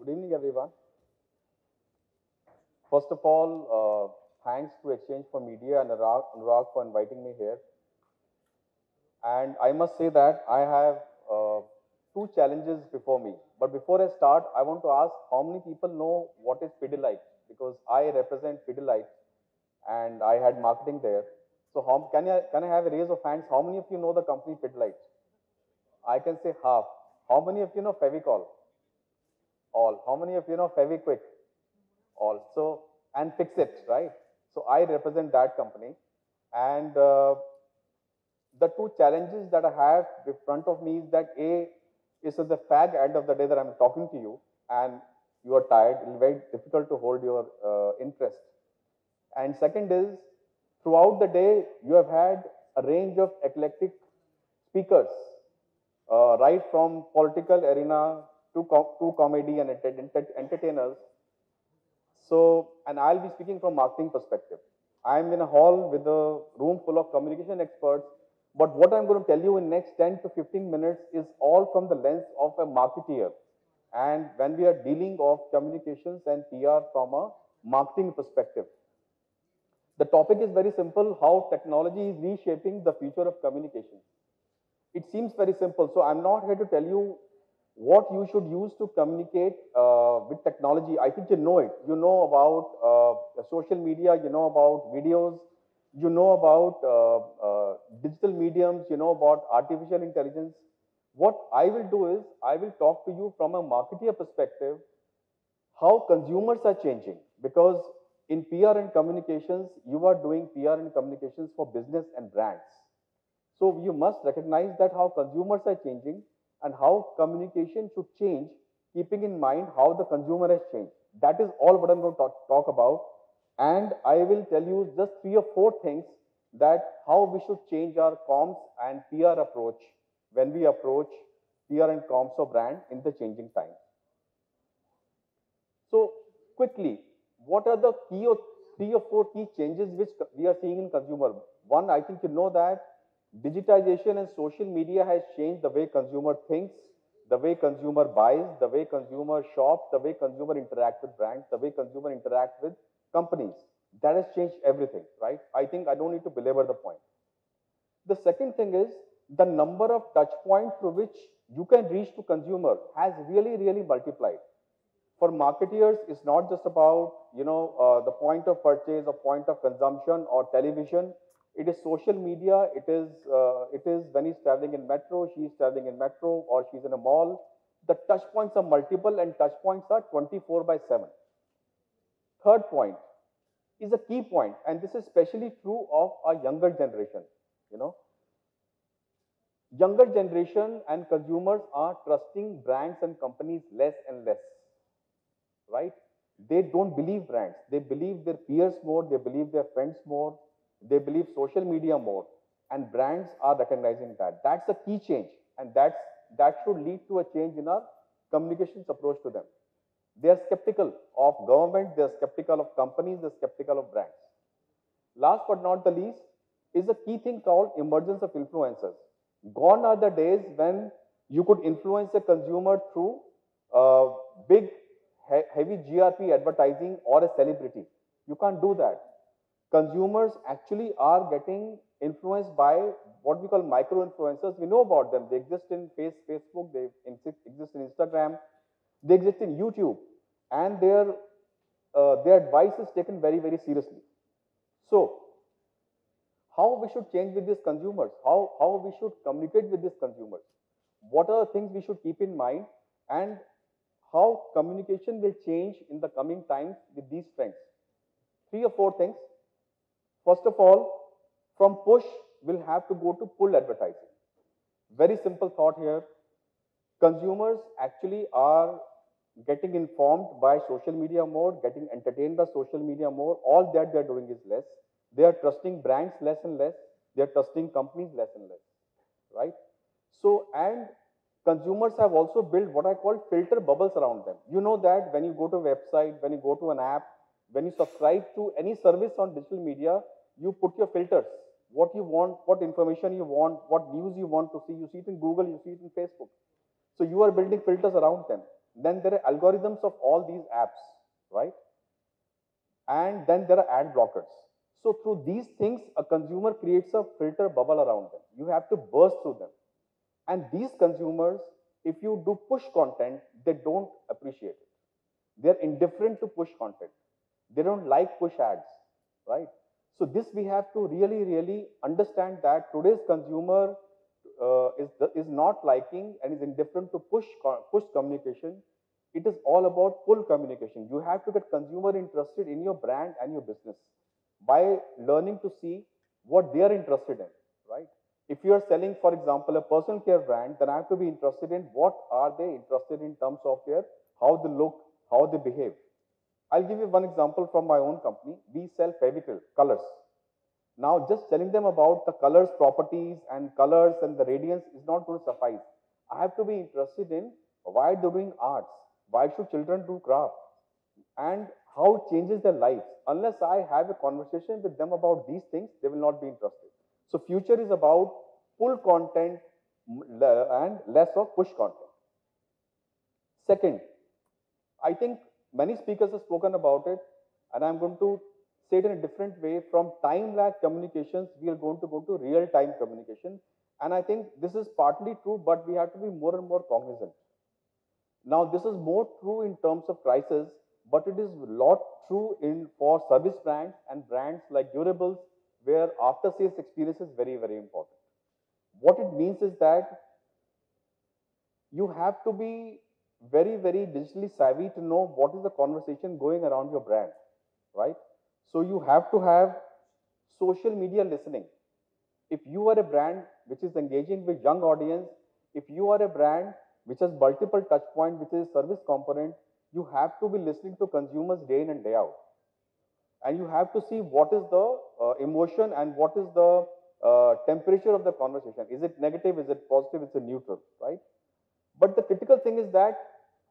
good evening, everyone. First of all, uh, thanks to exchange4media and Anurag, for inviting me here. And I must say that I have uh, two challenges before me. But before I start, I want to ask how many people know what is Pidilite? Because I represent Pidilite and I had marketing there. So how, can, I, can I have a raise of hands? How many of you know the company Pidilite? I can say half. How many of you know Fevicol? All. How many of you know Fevikwik? All. So, and Fixit, right? So I represent that company. And uh, the two challenges that I have in front of me is that A, is at the fag end of the day that I'm talking to you and you are tired, it's very difficult to hold your uh, interest. And second is, throughout the day, you have had a range of eclectic speakers, uh, right from political arena to, co to comedy and enter enter entertainers. So, and I'll be speaking from marketing perspective. I'm in a hall with a room full of communication experts, but what I'm going to tell you in next 10 to 15 minutes is all from the lens of a marketeer. And when we are dealing of communications and PR from a marketing perspective. The topic is very simple, how technology is reshaping the future of communication. It seems very simple. So I'm not here to tell you what you should use to communicate uh, with technology. I think you know it. You know about uh, social media, you know about videos, you know about uh, uh digital mediums, you know about artificial intelligence. What I will do is, I will talk to you from a marketer perspective, how consumers are changing. Because in PR and communications, you are doing PR and communications for business and brands. So you must recognize that how consumers are changing and how communication should change, keeping in mind how the consumer has changed. That is all what I'm going to talk, talk about. And I will tell you just three or four things that how we should change our comms and PR approach when we approach PR and comms of brand in the changing times. So quickly, what are the key or three or four key changes which we are seeing in consumer? One, I think you know that digitization and social media has changed the way consumer thinks, the way consumer buys, the way consumer shops, the way consumer interact with brands, the way consumer interact with companies. That has changed everything, right? I think I don't need to belabor the point. The second thing is the number of touch points through which you can reach to consumer has really, really multiplied. For marketeers, it's not just about, you know, uh, the point of purchase or point of consumption or television. It is social media. It is, uh, it is when he's traveling in metro, she's traveling in metro, or she's in a mall. The touch points are multiple and touch points are 24 by 7. Third point is a key point, and this is especially true of our younger generation. You know, younger generation and consumers are trusting brands and companies less and less, right? They don't believe brands. They believe their peers more. They believe their friends more. They believe social media more. And brands are recognizing that. That's a key change. And that's, that should lead to a change in our communications approach to them. They are skeptical of government. They are skeptical of companies. They are skeptical of brands. Last but not the least is a key thing called emergence of influencers. Gone are the days when you could influence a consumer through uh, big, he heavy GRP advertising or a celebrity. You can't do that. Consumers actually are getting influenced by what we call micro influencers. We know about them. They exist in face, Facebook, they exist in Instagram, they exist in YouTube, and their, uh, their advice is taken very, very seriously. So, how we should change with these consumers, how, how we should communicate with these consumers, what are the things we should keep in mind, and how communication will change in the coming times with these trends. Three or four things. First of all, from push, we'll have to go to pull advertising. Very simple thought here. Consumers actually are getting informed by social media more, getting entertained by social media more. All that they're doing is less. They are trusting brands less and less. They are trusting companies less and less, right? So, and consumers have also built what I call filter bubbles around them. You know that when you go to a website, when you go to an app, when you subscribe to any service on digital media, you put your filters. What you want, what information you want, what news you want to see. You see it in Google, you see it in Facebook. So you are building filters around them. Then there are algorithms of all these apps, right? And then there are ad blockers. So through these things, a consumer creates a filter bubble around them. You have to burst through them. And these consumers, if you do push content, they don't appreciate it. They're indifferent to push content. They don't like push ads, right? So this we have to really, really understand that today's consumer uh, is, is not liking and is indifferent to push, push communication. It is all about pull communication. You have to get consumer interested in your brand and your business by learning to see what they are interested in, right? If you are selling, for example, a personal care brand, then I have to be interested in what are they interested in terms of their, how they look, how they behave. I'll give you one example from my own company. We sell Fevicryl colors. Now, just telling them about the colors properties and colors and the radiance is not going to suffice. I have to be interested in why they're doing arts, why should children do craft, and how it changes their lives. Unless I have a conversation with them about these things, they will not be interested. So, future is about pull content and less of push content. Second, I think many speakers have spoken about it, and I'm going to say it in a different way. From time lag communications, we are going to go to real time communication. And I think this is partly true, but we have to be more and more cognizant. Now, this is more true in terms of crisis, but it is a lot true in for service brands and brands like durables, where after sales experience is very, very important. What it means is that you have to be very, very digitally savvy to know what is the conversation going around your brand, right? So you have to have social media listening. If you are a brand which is engaging with young audience, if you are a brand which has multiple touch point, which is service component, you have to be listening to consumers day in and day out. And you have to see what is the uh, emotion and what is the uh, temperature of the conversation. Is it negative? Is it positive? Is it neutral? Right? But the critical thing is that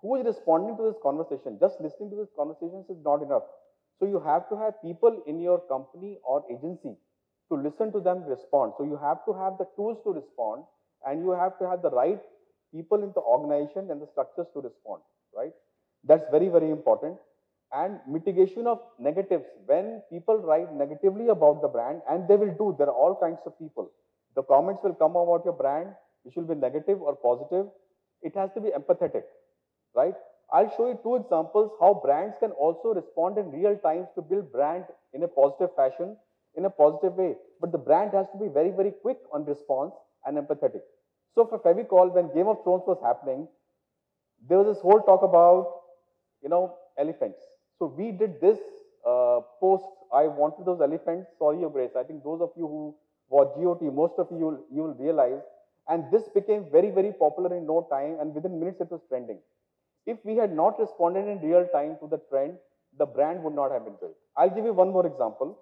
who is responding to this conversation? Just listening to this conversation is not enough. So you have to have people in your company or agency to listen to them respond. So you have to have the tools to respond and you have to have the right people in the organization and the structures to respond, right? That's very, very important. And mitigation of negatives. When people write negatively about the brand, and they will do, there are all kinds of people. The comments will come about your brand, which will be negative or positive. It has to be empathetic, right? I'll show you two examples how brands can also respond in real time to build brand in a positive fashion, in a positive way. But the brand has to be very, very quick on response and empathetic. So for Fevicol, when Game of Thrones was happening, there was this whole talk about, you know, elephants. So we did this uh, post, I wanted those elephants, sorry your grace. I think those of you who watch GOT, most of you, you will realize. And this became very, very popular in no time and within minutes it was trending. If we had not responded in real time to the trend, the brand would not have been built. I'll give you one more example.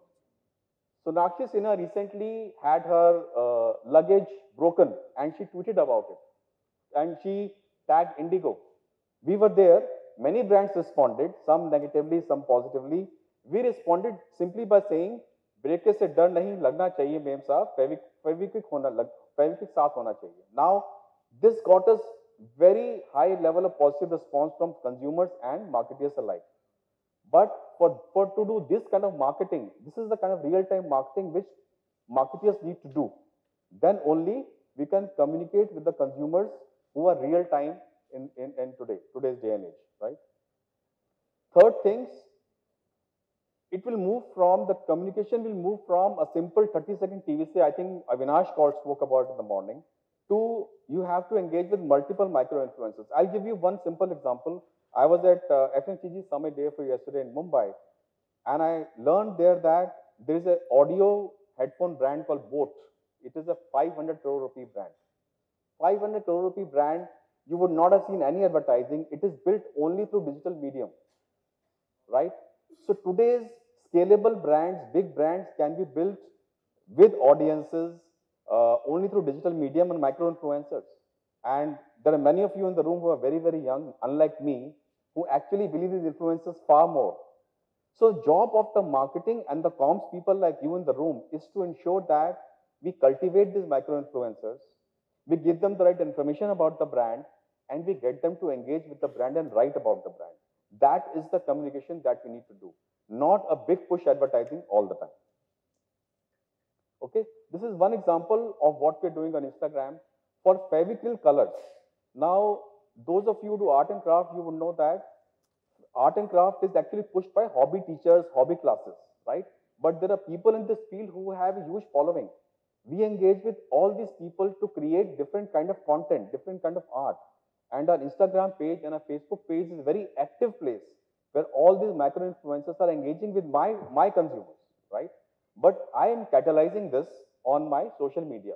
Sonakshi Sinha recently had her uh, luggage broken and she tweeted about it. And she tagged Indigo. We were there. Many brands responded, some negatively, some positively. We responded simply by saying, break से डर नहीं लगना चाहिए ma'am साहब फेविक्विक होना लग फेविक्विक साथ होना चाहिए now this got us very high level of positive response from consumers and marketers alike. But for, for to do this kind of marketing, this is the kind of real-time marketing which marketers need to do. Then only we can communicate with the consumers who are real-time in, in, in today, today's day and age, right? Third things, it will move from, the communication will move from a simple 30-second TVC, I think Avinash called spoke about in the morning, to you have to engage with multiple micro influencers. I'll give you one simple example. I was at uh, Summit Day for yesterday in Mumbai, and I learned there that there is an audio headphone brand called Boat. It is a 500 crore rupee brand. 500 crore rupee brand, you would not have seen any advertising. It is built only through digital medium, right? So today's scalable brands, big brands can be built with audiences, uh, only through digital medium and micro influencers. And there are many of you in the room who are very, very young, unlike me, who actually believe these influencers far more. So the job of the marketing and the comms people like you in the room is to ensure that we cultivate these micro influencers, we give them the right information about the brand, and we get them to engage with the brand and write about the brand. That is the communication that we need to do, not a big push advertising all the time. Okay, this is one example of what we're doing on Instagram for Fevicryl colors. Now, those of you who do art and craft, you would know that art and craft is actually pushed by hobby teachers, hobby classes, right? But there are people in this field who have a huge following. We engage with all these people to create different kind of content, different kind of art. And our Instagram page and our Facebook page is a very active place where all these macro influencers are engaging with my, my consumers, right? But I am catalyzing this on my social media.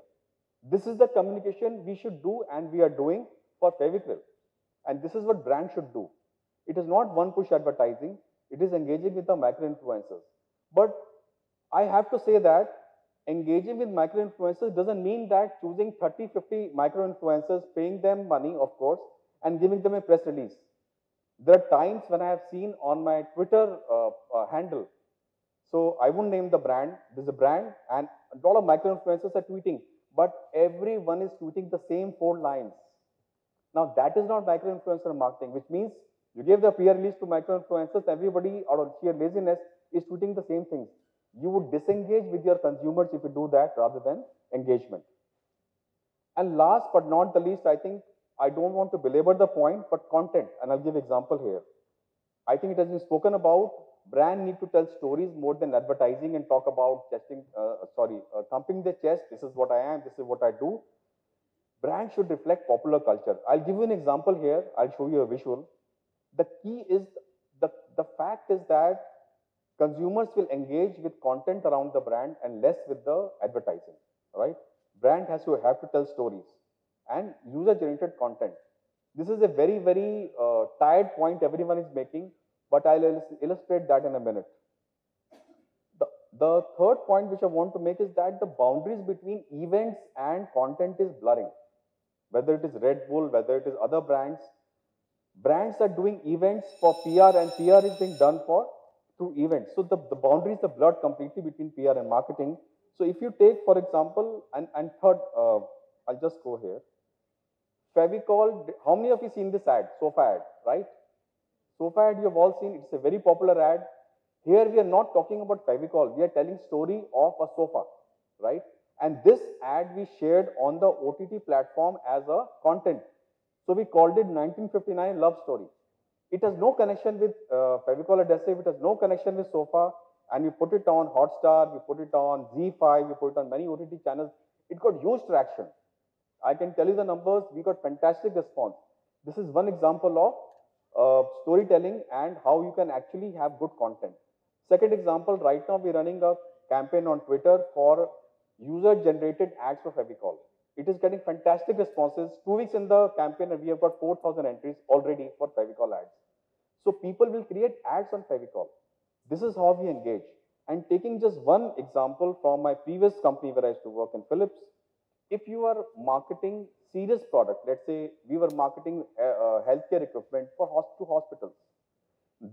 This is the communication we should do and we are doing for Fevicryl. And this is what brand should do. It is not one push advertising. It is engaging with the macro influencers. But I have to say that engaging with micro influencers doesn't mean that choosing 30, 50 micro influencers, paying them money, of course, and giving them a press release. There are times when I have seen on my Twitter uh, uh, handle, so I won't name the brand, there's a brand, and a lot of micro influencers are tweeting, but everyone is tweeting the same four lines. Now, that is not micro influencer marketing, which means you give the PR release to micro influencers, everybody out of sheer laziness is tweeting the same things you would disengage with your consumers if you do that rather than engagement. And last but not the least, I think I don't want to belabor the point, but content, and I'll give example here. I think it has been spoken about, brand need to tell stories more than advertising and talk about testing, uh, sorry, uh, thumping the chest, this is what I am, this is what I do. Brand should reflect popular culture. I'll give you an example here, I'll show you a visual. The key is, the, the fact is that consumers will engage with content around the brand and less with the advertising, right? Brand has to have to tell stories and user-generated content. This is a very, very uh, tired point everyone is making, but I'll illustrate that in a minute. The, the third point which I want to make is that the boundaries between events and content is blurring. Whether it is Red Bull, whether it is other brands, brands are doing events for PR and PR is being done for through events. So the, the boundaries are blurred completely between PR and marketing. So if you take, for example, and, and third, uh, I'll just go here. Fevicol, how many of you seen this ad, sofa ad, right? Sofa ad you have all seen, it's a very popular ad. Here we are not talking about Fevicol, we are telling story of a sofa, right? And this ad we shared on the OTT platform as a content. So we called it 1959 Love Story. It has no connection with uh, Fevicol adhesive, it has no connection with sofa, and we put it on Hotstar, we put it on ZEE5, we put it on many OTT channels. It got huge traction. I can tell you the numbers, we got fantastic response. This is one example of uh, storytelling and how you can actually have good content. Second example, right now we're running a campaign on Twitter for user-generated ads for Fevicol. It is getting fantastic responses. Two weeks in the campaign and we have got 4,000 entries already for Fevicol ads. So people will create ads on Fevicol. This is how we engage. And taking just one example from my previous company where I used to work in Philips, if you are marketing serious product, let's say we were marketing uh, uh, healthcare equipment for to hospitals,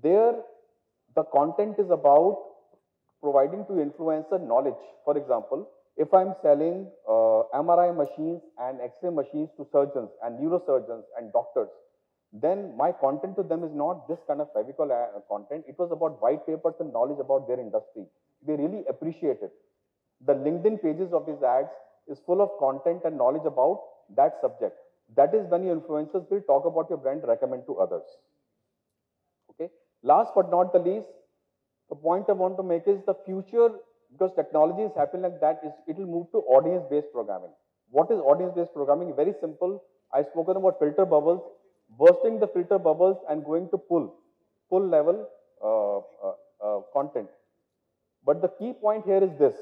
there the content is about providing to influencer knowledge. For example, if I'm selling uh, MRI machines and X-ray machines to surgeons and neurosurgeons and doctors, then my content to them is not this kind of Fevicol uh, content. It was about white papers and knowledge about their industry. They really appreciate it. The LinkedIn pages of these ads is full of content and knowledge about that subject. That is when your influencers will talk about your brand, recommend to others. Okay. Last but not the least, the point I want to make is the future, because technology is happening like that, is it will move to audience-based programming. What is audience-based programming? Very simple. I've spoken about filter bubbles bursting the filter bubbles and going to pull, pull level uh, uh, uh, content. But the key point here is this.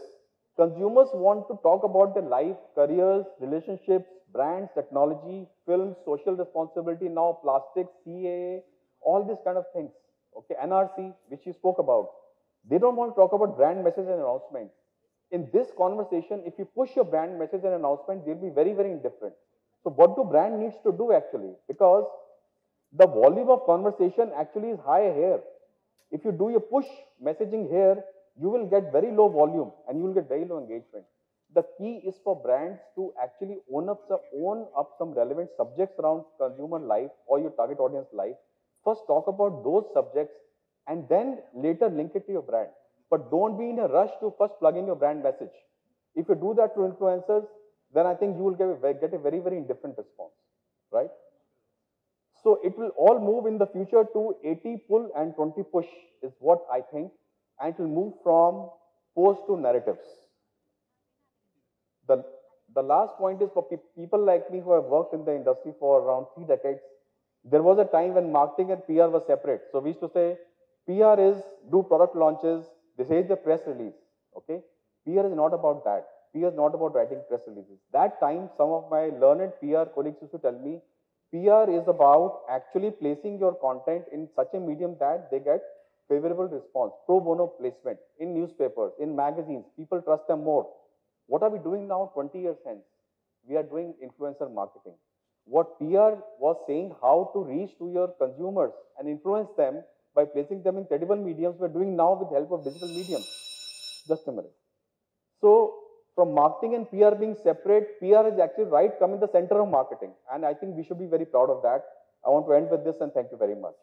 Consumers want to talk about their life, careers, relationships, brands, technology, film, social responsibility, now plastics, CAA, all these kind of things. Okay, NRC, which you spoke about. They don't want to talk about brand message and announcement. In this conversation, if you push your brand message and announcement, they'll be very, very indifferent. So what do brand needs to do actually? Because the volume of conversation actually is high here. If you do your push messaging here, you will get very low volume and you will get very low engagement. The key is for brands to actually own up some, own up some relevant subjects around consumer life or your target audience life. First, talk about those subjects and then later link it to your brand. But don't be in a rush to first plug in your brand message. If you do that to influencers, then I think you will get a, get a very, very indifferent response, right? So it will all move in the future to 80 pull and 20 push is what I think. And it will move from post to narratives. The, the last point is for pe people like me who have worked in the industry for around three decades, there was a time when marketing and PR were separate. So we used to say PR is do product launches, this is the press release, okay? PR is not about that. PR is not about writing press releases. That time, some of my learned PR colleagues used to tell me, PR is about actually placing your content in such a medium that they get favorable response, pro bono placement in newspapers, in magazines. People trust them more. What are we doing now 20 years hence? We are doing influencer marketing. What PR was saying how to reach to your consumers and influence them by placing them in credible mediums, we're doing now with the help of digital mediums. Just a minute. So from marketing and PR being separate, PR is actually right come in the center of marketing. And I think we should be very proud of that. I want to end with this and thank you very much.